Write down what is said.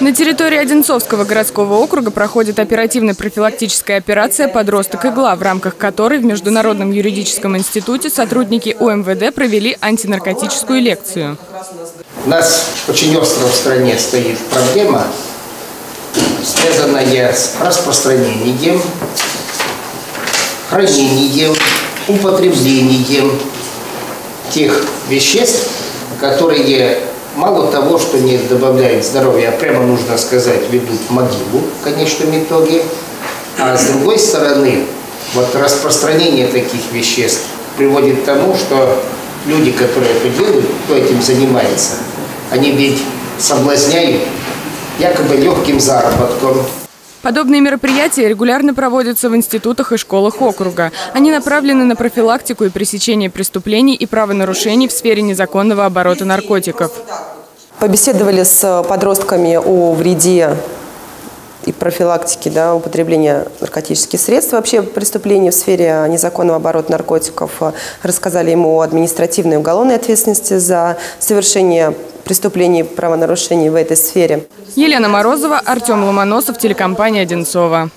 На территории Одинцовского городского округа проходит оперативно-профилактическая операция «Подросток игла», в рамках которой в Международном юридическом институте сотрудники УМВД провели антинаркотическую лекцию. У нас очень остро в стране стоит проблема, связанная с распространением, хранением, употреблением тех веществ, которые мало того, что не добавляет здоровья, а прямо нужно сказать, ведут в могилу в конечном итоге. А с другой стороны, вот распространение таких веществ приводит к тому, что люди, которые это делают, кто этим занимается, они ведь соблазняют якобы легким заработком, Подобные мероприятия регулярно проводятся в институтах и школах округа. Они направлены на профилактику и пресечение преступлений и правонарушений в сфере незаконного оборота наркотиков. Побеседовали с подростками о вреде и профилактики да, употребления наркотических средств, вообще преступлений в сфере незаконного оборота наркотиков. Рассказали ему о административной и уголовной ответственности за совершение преступлений правонарушений в этой сфере. Елена Морозова, Артем Ломоносов, телекомпания «Одинцова».